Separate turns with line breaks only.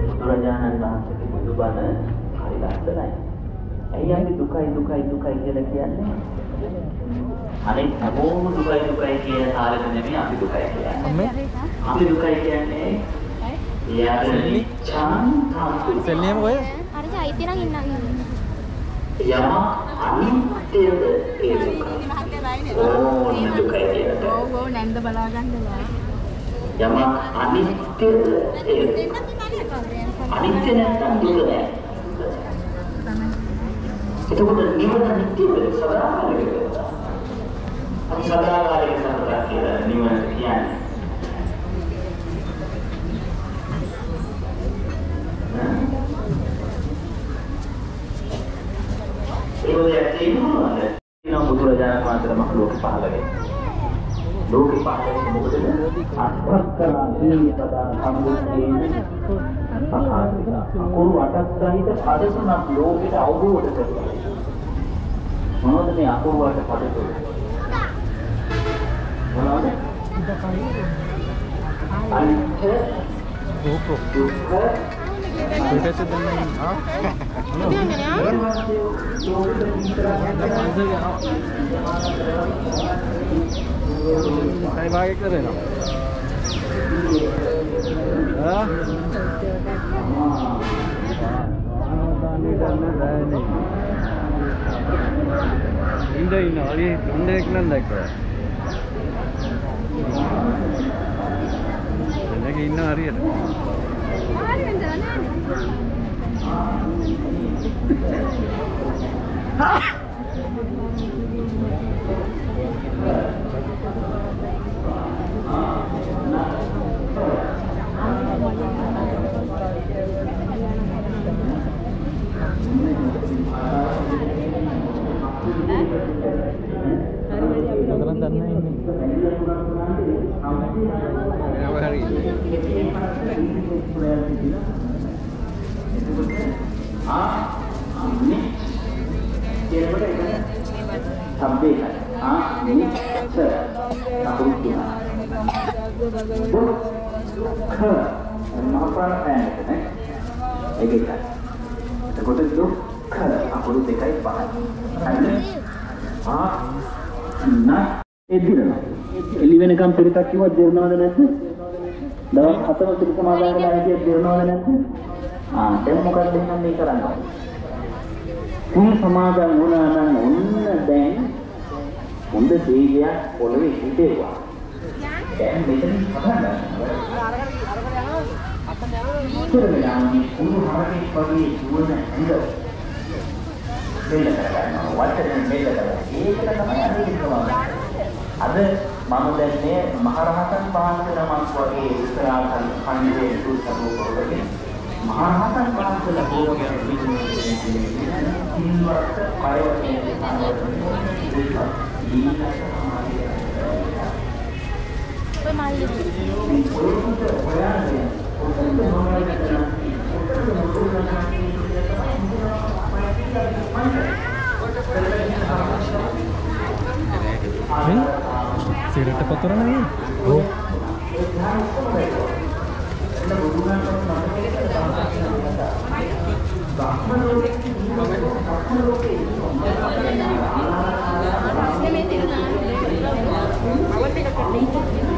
බුදුරජාණන් වහන්සේගේ බුදුබණ හරි ලස්සනයි. ඇයි අපි දුකයි දුකයි දුකයි කියලා කියන්නේ? අනිත් හැමෝම දුකයි දුකයි කියන කාලෙට නෙමෙයි අපි දුකයි කියන්නේ. අපි දුකයි කියන්නේ නිච්ඡාන් තාතු.
සෙල්ලියම කොහෙද?
අර චෛත්‍ය නම් ඉන්නවා.
යම අනිත්‍යද ඒ දුක. ඕන දුකයි කියනට.
ඔව් ඔව් නැන්ද බලා ගන්නවා.
යමක් අනිත්‍යද ඒ දුක. අනිත්‍ය නැත්නම් දුක නෑ. එතකොට නිවන නිත්‍යද සදාකාලිකද? අපි සදාකාලික සත්‍යයක් කියලා නිවන කියන්නේ. ඒ වගේ තියෙනවද? තියෙනවා බුදුරජාණන් වහන්සේලා මහ ලෝක පහළ වෙන්නේ. ලෝක පහළ වෙන්නේ මොකද? අත්පත්කලා ජීවිතදා සම්බුද්ධියේ අකාසික අකුරු අටක් සහිත පද තුනක් ලෝකෙට අවබෝධ කරගන්න. මොනවද මේ අකුරු අට පද තුන? මොනවද? අනිත්‍ය
GoPro.
දුක්ඛ
පිටට දැන් ආ. කයි භාගයක් කරේනවා. ආ. ඉන්න ඉන්න අලි ඉන්න එක නම් දැක්කා. එන්නක ඉන්න හරියට. Kebetulan tanah ini. Kenapa hari ini?
කියනකොට ඒක සම්බේකයි. ආ නිච්ච අකුරු තුන. දුක්ඛ මහපාර පැනක නේ. ඒක එකයි. එතකොට දුක්ඛ අකුරු දෙකයි පහයි. හරිද? ආ නා එදිරනවා. එළි වෙනකම් පිරිතක් කිව්වත් දිරනවද නැද්ද? දවස් හතම පිරිත සමාදාන කරලා හිටියත් දිරනවද නැද්ද? ආ දැන් මොකක්ද එහෙනම් මේ කරන්නේ? මේ සමාදන් වුණා නම් ඔන්න දැන් හොඳ තේජයක් පොළවේ හිටේවා. දැන් මෙතන පටන් ගන්නවා. ඉතින් කුණු හරකෙක් වගේ දුවන ඇඟ මෙල්ල කරගන්නවා. වචනෙන් මෙල්ල කරගන්නවා. ඒකට තමයි අද ඉන්නවා. අද මම දැන් මේ මහරහතන් වහන්සේ නමක් වගේ උත්තරාසන කණ්ඩේ සුසබෝ කරගෙන මහරහතන් වහන්සේලා බොහෝගෙන ඉන්නේ සිල්වත් පරිවර්තනයේ
ඔය මල්ලි.
සිරට පතුරන
ඕ අවටකට